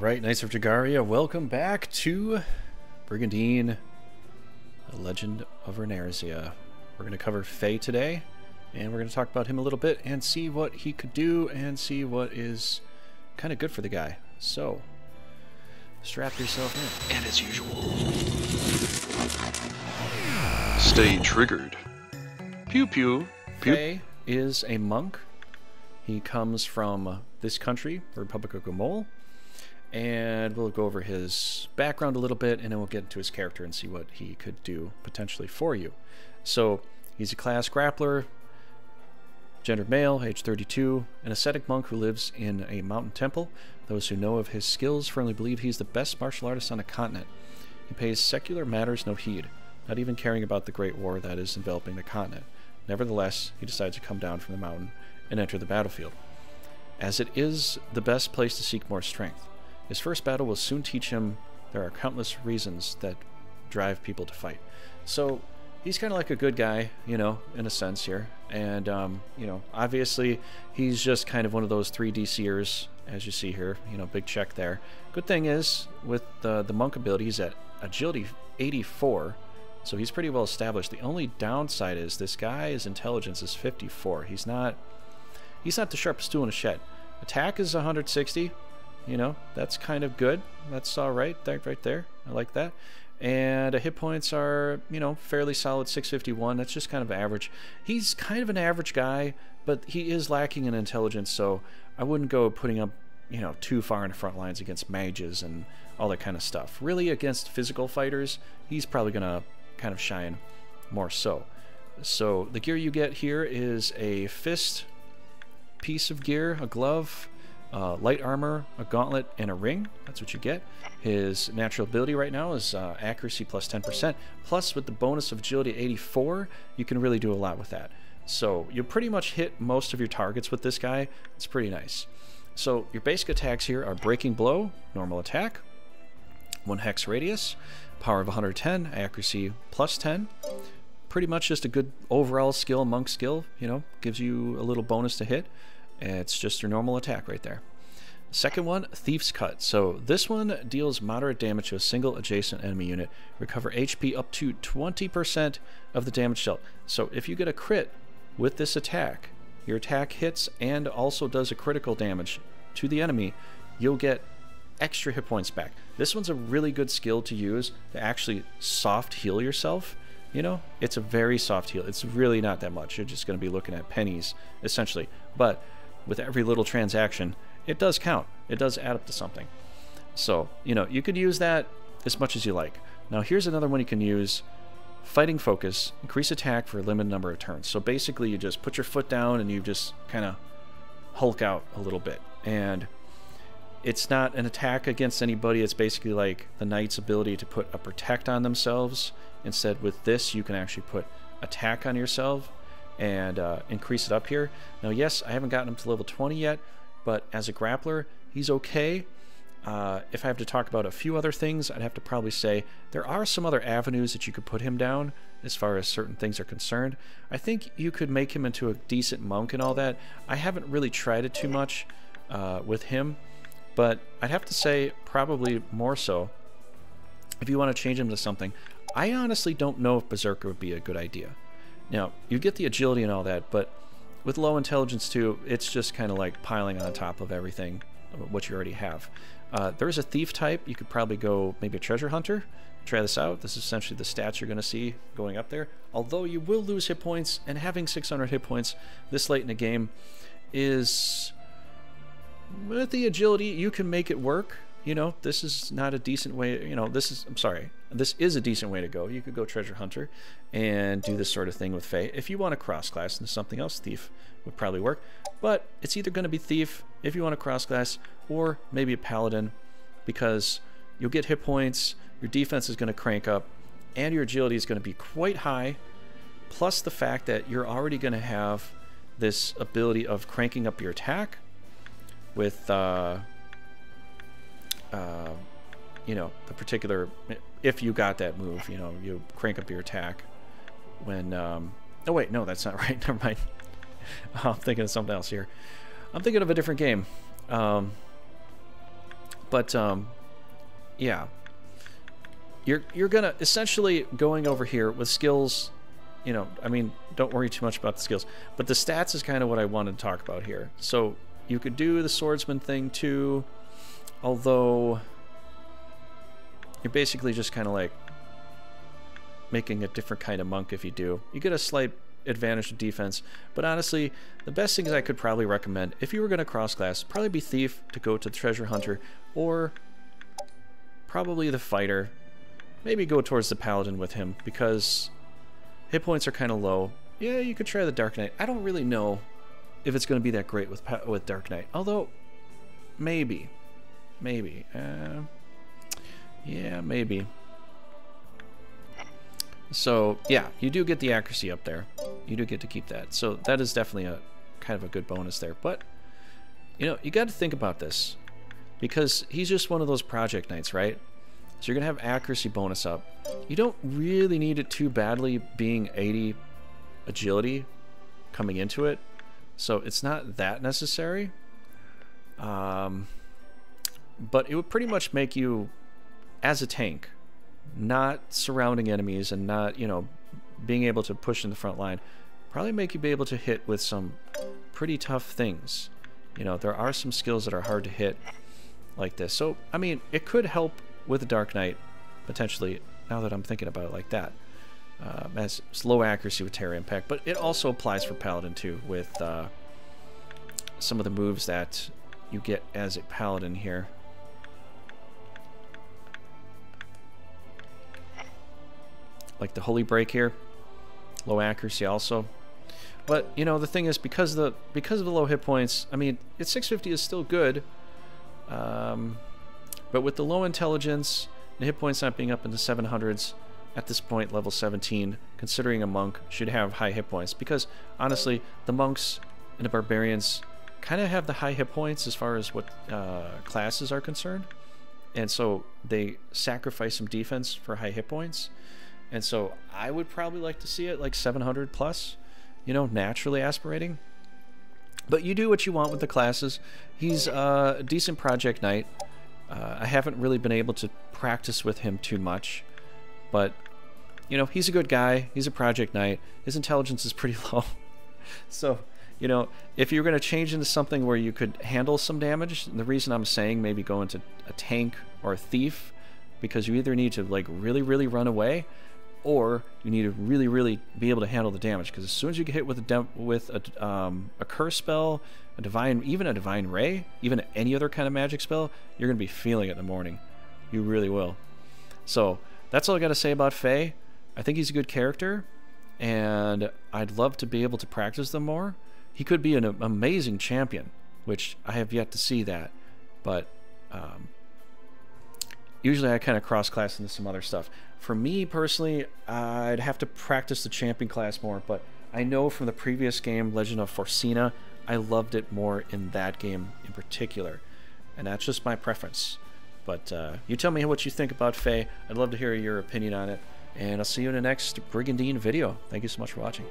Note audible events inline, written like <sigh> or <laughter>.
Alright, Knights of Jagaria, welcome back to Brigandine, The Legend of Runersia. We're going to cover Faye today, and we're going to talk about him a little bit and see what he could do and see what is kind of good for the guy. So, strap yourself in. And as usual, stay triggered. Pew pew. pew. Faye is a monk. He comes from this country, the Republic of Gomol, and we'll go over his background a little bit and then we'll get into his character and see what he could do potentially for you. So he's a class grappler, gendered male, age 32, an ascetic monk who lives in a mountain temple. Those who know of his skills firmly believe he's the best martial artist on the continent. He pays secular matters no heed, not even caring about the great war that is enveloping the continent. Nevertheless, he decides to come down from the mountain and enter the battlefield, as it is the best place to seek more strength. His first battle will soon teach him there are countless reasons that drive people to fight. So he's kind of like a good guy, you know, in a sense here. And, um, you know, obviously he's just kind of one of those 3 DCers, as you see here. You know, big check there. Good thing is, with the, the monk ability, he's at agility 84. So he's pretty well established. The only downside is this guy's intelligence is 54. He's not he's not the sharpest tool in a shed. Attack is 160, you know, that's kind of good. That's all right, right there. I like that. And hit points are, you know, fairly solid 651. That's just kind of average. He's kind of an average guy, but he is lacking in intelligence, so I wouldn't go putting up, you know, too far in the front lines against mages and all that kind of stuff. Really, against physical fighters, he's probably going to kind of shine more so. So the gear you get here is a fist piece of gear, a glove, uh, light armor, a gauntlet, and a ring. That's what you get. His natural ability right now is uh, accuracy plus 10%. Plus, with the bonus of agility 84, you can really do a lot with that. So you'll pretty much hit most of your targets with this guy. It's pretty nice. So your basic attacks here are Breaking Blow, normal attack, 1 hex radius, power of 110, accuracy plus 10. Pretty much just a good overall skill, monk skill, you know, gives you a little bonus to hit. It's just your normal attack right there. Second one, Thief's Cut. So this one deals moderate damage to a single adjacent enemy unit. Recover HP up to 20% of the damage dealt. So if you get a crit with this attack, your attack hits and also does a critical damage to the enemy, you'll get extra hit points back. This one's a really good skill to use to actually soft heal yourself. You know, it's a very soft heal. It's really not that much. You're just going to be looking at pennies, essentially. But with every little transaction, it does count. It does add up to something. So, you know, you could use that as much as you like. Now, here's another one you can use. Fighting Focus, increase attack for a limited number of turns. So basically, you just put your foot down and you just kind of hulk out a little bit. And it's not an attack against anybody. It's basically like the knight's ability to put a protect on themselves. Instead, with this, you can actually put attack on yourself and uh, increase it up here. Now, yes, I haven't gotten him to level 20 yet, but as a grappler, he's okay. Uh, if I have to talk about a few other things, I'd have to probably say there are some other avenues that you could put him down as far as certain things are concerned. I think you could make him into a decent monk and all that. I haven't really tried it too much uh, with him, but I'd have to say probably more so if you want to change him to something. I honestly don't know if Berserker would be a good idea. Now, you get the agility and all that, but with low intelligence too, it's just kind of like piling on top of everything, what you already have. Uh, there is a thief type. You could probably go maybe a treasure hunter. Try this out. This is essentially the stats you're going to see going up there. Although you will lose hit points, and having 600 hit points this late in the game is... With the agility, you can make it work you know, this is not a decent way, you know, this is, I'm sorry, this is a decent way to go. You could go Treasure Hunter and do this sort of thing with Faye. If you want to cross-class into something else, Thief would probably work. But it's either going to be Thief, if you want to cross-class, or maybe a Paladin, because you'll get hit points, your defense is going to crank up, and your agility is going to be quite high, plus the fact that you're already going to have this ability of cranking up your attack with... Uh, uh, you know, the particular, if you got that move, you know, you crank up your attack when, um, oh wait, no, that's not <laughs> right, never mind. I'm thinking of something else here. I'm thinking of a different game. Um, But um, yeah, you're you're gonna essentially going over here with skills. You know, I mean, don't worry too much about the skills, but the stats is kind of what I wanted to talk about here. So you could do the swordsman thing too, although you're basically just kind of like making a different kind of monk if you do. You get a slight advantage to defense, but honestly, the best things I could probably recommend if you were going to cross class, probably be thief to go to the treasure hunter, or probably the fighter. Maybe go towards the paladin with him because hit points are kind of low. Yeah, you could try the dark knight. I don't really know if it's going to be that great with with dark knight, although maybe, maybe. Uh, yeah, maybe. So, yeah, you do get the accuracy up there. You do get to keep that. So that is definitely a kind of a good bonus there. But, you know, you got to think about this. Because he's just one of those project knights, right? So you're going to have accuracy bonus up. You don't really need it too badly being 80 agility coming into it. So it's not that necessary. Um, but it would pretty much make you as a tank, not surrounding enemies and not, you know, being able to push in the front line, probably make you be able to hit with some pretty tough things. You know, there are some skills that are hard to hit like this. So, I mean, it could help with the Dark Knight, potentially, now that I'm thinking about it like that. Uh, as low accuracy with Terra Impact, but it also applies for Paladin too, with uh, some of the moves that you get as a Paladin here. Like the Holy Break here. Low accuracy also. But, you know, the thing is, because the, because of the low hit points, I mean, it's 650 is still good. Um, but with the low intelligence, the hit points not being up in the 700s, at this point, level 17, considering a monk should have high hit points. Because, honestly, the monks and the barbarians kind of have the high hit points as far as what uh, classes are concerned. And so they sacrifice some defense for high hit points. And so I would probably like to see it like 700 plus, you know, naturally aspirating. But you do what you want with the classes. He's a decent project knight. Uh, I haven't really been able to practice with him too much, but you know, he's a good guy. He's a project knight. His intelligence is pretty <laughs> low. so, you know, if you're going to change into something where you could handle some damage, the reason I'm saying maybe go into a tank or a thief, because you either need to like really, really run away, or you need to really, really be able to handle the damage. Because as soon as you get hit with a with a, um, a curse spell, a divine, even a divine ray, even any other kind of magic spell, you're gonna be feeling it in the morning. You really will. So that's all I got to say about Faye. I think he's a good character, and I'd love to be able to practice them more. He could be an amazing champion, which I have yet to see that, but um, usually I kind of cross class into some other stuff. For me personally, I'd have to practice the champion class more, but I know from the previous game, Legend of Forsena, I loved it more in that game in particular. And that's just my preference. But uh, you tell me what you think about Faye. I'd love to hear your opinion on it. And I'll see you in the next Brigandine video. Thank you so much for watching.